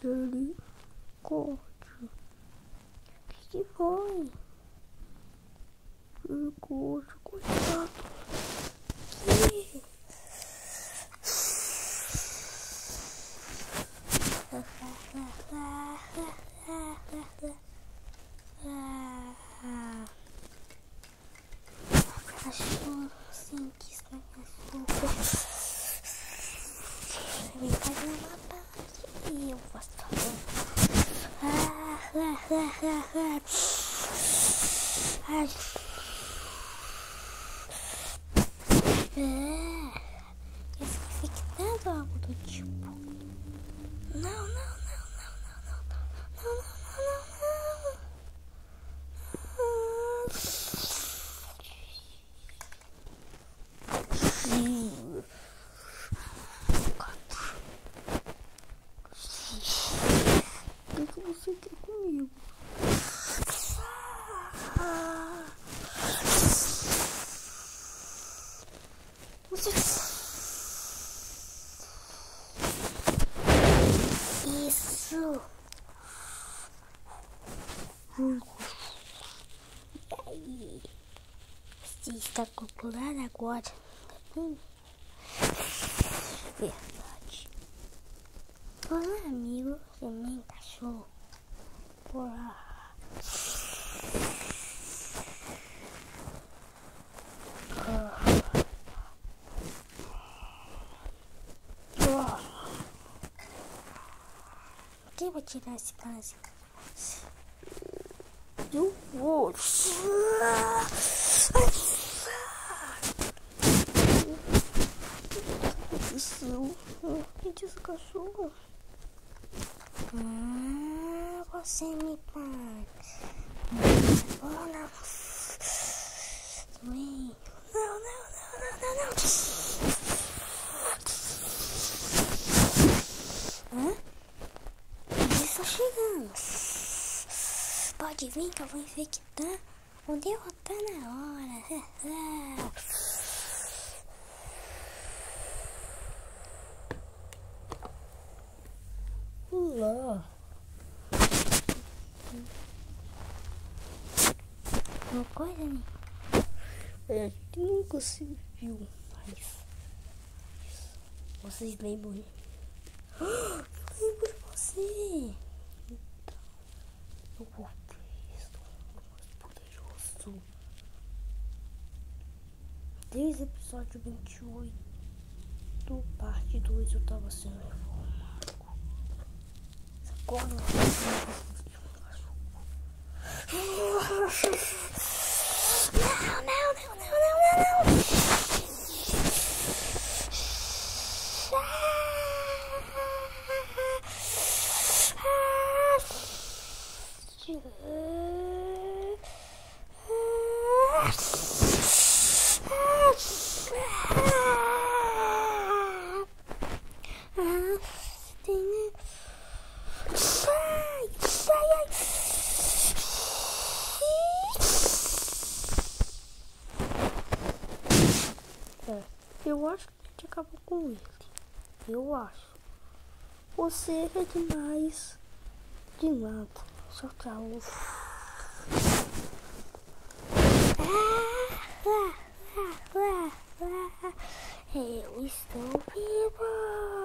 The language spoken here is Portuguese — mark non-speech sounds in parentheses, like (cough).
ずりこずすごい。うん、こ、(laughs) yeah, yeah. Isso. E aí? Você está calculando agora? Bom? Verdade. Olá, amigo. Também cachorro. Olá. Quem vai tirar esse caso? Eu vou. Isso. Gente, esse cachorro. Ah, você me paga. Oh, não. Vem. Não, não, não, não, não, não. Hã? Eles estão chegando. Pode vir que eu vou infectar. Vou derrotar na hora. Olá. Uma coisa, né? Que nunca se viu mais. Vocês lembram? né? (gasps) Eu lembro de você. Eu voltei. Estou mais poderoso. Desde o episódio 28, parte 2, eu tava sendo reformado. Agora eu Não, não, não, não, não, não, não. Sai, sai, É, eu acho que a gente acabou com ele. Eu acho. Você é demais. De nada. Tchau, tchau. Eu estou viva.